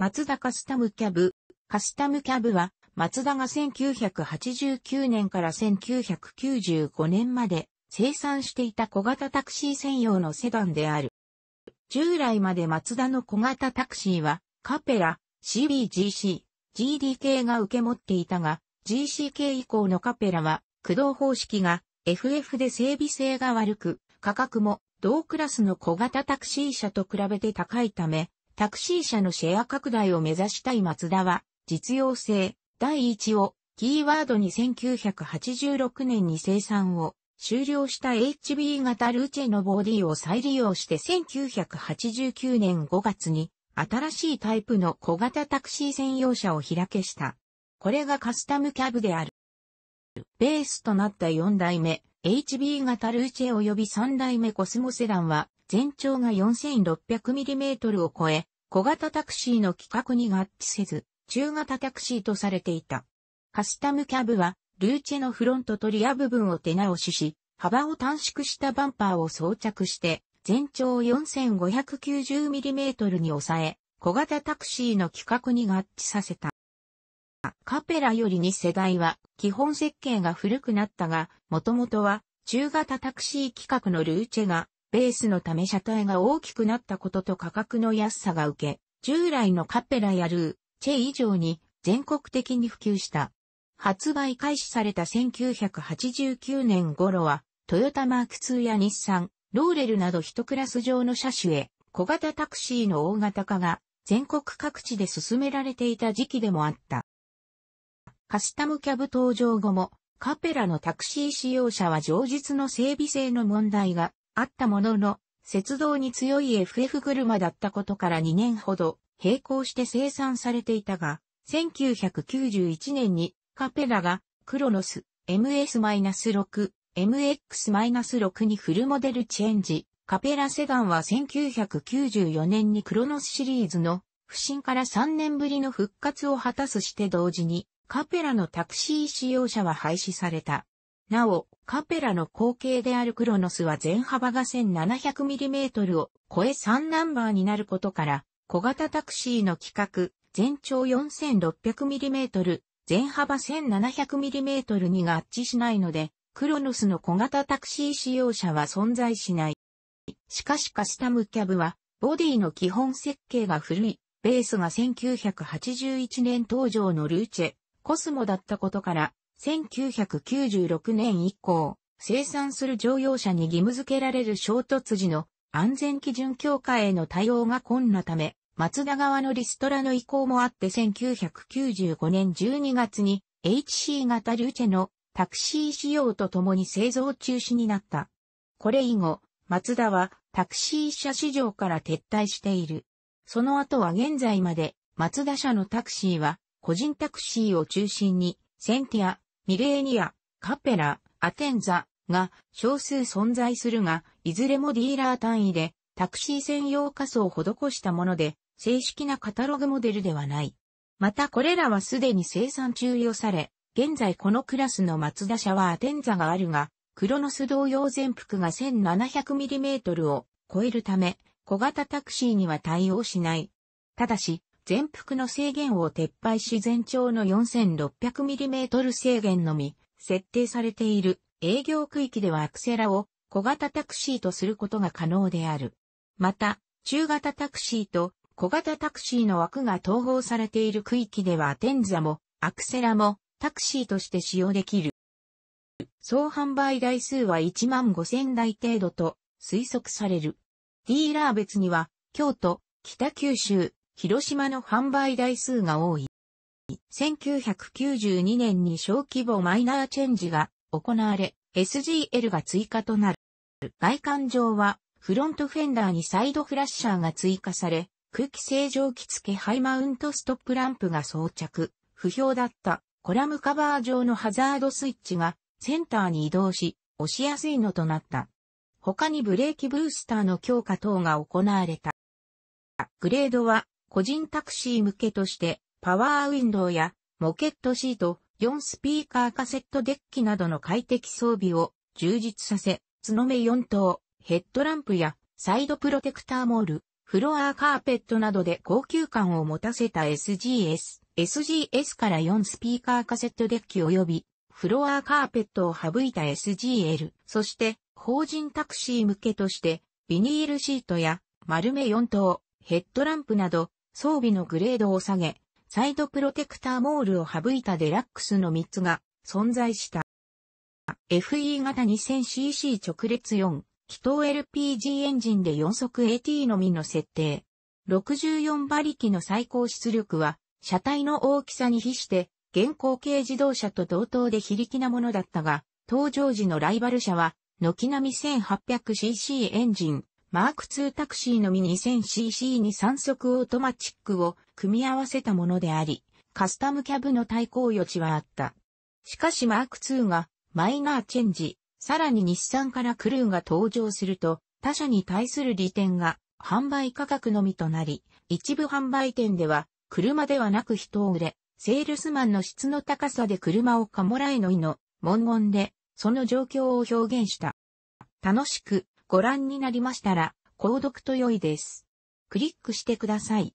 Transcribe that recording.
マツダカスタムキャブ。カスタムキャブは、マツダが1989年から1995年まで生産していた小型タクシー専用のセダンである。従来までマツダの小型タクシーは、カペラ、CBGC、GD 系が受け持っていたが、GC 系以降のカペラは、駆動方式が FF で整備性が悪く、価格も同クラスの小型タクシー車と比べて高いため、タクシー車のシェア拡大を目指したいマツダは、実用性、第一を、キーワードに1986年に生産を終了した HB 型ルーチェのボディを再利用して1989年5月に新しいタイプの小型タクシー専用車を開けした。これがカスタムキャブである。ベースとなった4代目 HB 型ルーチェ及び3代目コスモセダンは全長が 4600mm を超え、小型タクシーの規格に合致せず、中型タクシーとされていた。カスタムキャブは、ルーチェのフロントとリア部分を手直しし、幅を短縮したバンパーを装着して、全長 4590mm に抑え、小型タクシーの規格に合致させた。カペラより2世代は基本設計が古くなったが、もともとは中型タクシー規格のルーチェがベースのため車体が大きくなったことと価格の安さが受け、従来のカペラやルーチェ以上に全国的に普及した。発売開始された1989年頃は、トヨタマーク2や日産、ローレルなど一クラス上の車種へ、小型タクシーの大型化が全国各地で進められていた時期でもあった。カスタムキャブ登場後も、カペラのタクシー使用者は上述の整備性の問題があったものの、鉄道に強い FF 車だったことから2年ほど並行して生産されていたが、1991年にカペラがクロノス MS-6、MX-6 にフルモデルチェンジ。カペラセダンは1994年にクロノスシリーズの不振から3年ぶりの復活を果たすして同時にカペラのタクシー使用車は廃止された。なお、カペラの後継であるクロノスは全幅が 1700mm を超え3ナンバーになることから、小型タクシーの規格、全長 4600mm、全幅 1700mm に合致しないので、クロノスの小型タクシー使用車は存在しない。しかしカスタムキャブは、ボディの基本設計が古い、ベースが1981年登場のルーチェ、コスモだったことから、1996年以降、生産する乗用車に義務付けられる衝突時の安全基準強化への対応が困難ため、松田側のリストラの意向もあって1995年12月に HC 型ルーチェのタクシー仕様とともに製造中止になった。これ以後、松田はタクシー車市場から撤退している。その後は現在まで松田社のタクシーは個人タクシーを中心にセンティア、ミレーニア、カペラ、アテンザが少数存在するが、いずれもディーラー単位でタクシー専用仮装を施したもので、正式なカタログモデルではない。またこれらはすでに生産中予され、現在このクラスの松田車はアテンザがあるが、クロノス同様全幅が 1700mm を超えるため、小型タクシーには対応しない。ただし、全幅の制限を撤廃し全長の 4600mm 制限のみ設定されている営業区域ではアクセラを小型タクシーとすることが可能である。また、中型タクシーと小型タクシーの枠が統合されている区域ではアテンザもアクセラもタクシーとして使用できる。総販売台数は1万5000台程度と推測される。ディーラー別には京都、北九州、広島の販売台数が多い。1992年に小規模マイナーチェンジが行われ、SGL が追加となる。外観上は、フロントフェンダーにサイドフラッシャーが追加され、空気清浄機付けハイマウントストップランプが装着。不評だったコラムカバー上のハザードスイッチがセンターに移動し、押しやすいのとなった。他にブレーキブースターの強化等が行われた。グレードは個人タクシー向けとして、パワーウィンドウやモケットシート、4スピーカーカセットデッキなどの快適装備を充実させ、角目4灯、ヘッドランプやサイドプロテクターモール、フロアカーペットなどで高級感を持たせた SGS、SGS から4スピーカーカセットデッキ及び、フロアカーペットを省いた SGL、そして法人タクシー向けとして、ビニールシートや丸め4灯、ヘッドランプなど装備のグレードを下げ、サイドプロテクターモールを省いたデラックスの3つが存在した。FE 型 2000cc 直列4、気筒 LPG エンジンで4速 AT のみの設定。64馬力の最高出力は、車体の大きさに比して、現行系自動車と同等で非力なものだったが、登場時のライバル車は、軒並み 1800cc エンジン、マーク2タクシーのみ 2000cc に3速オートマチックを組み合わせたものであり、カスタムキャブの対抗余地はあった。しかしマーク2がマイナーチェンジ、さらに日産からクルーが登場すると、他社に対する利点が販売価格のみとなり、一部販売店では車ではなく人を売れ、セールスマンの質の高さで車をかもらえのいの文言で、その状況を表現した。楽しくご覧になりましたら、購読と良いです。クリックしてください。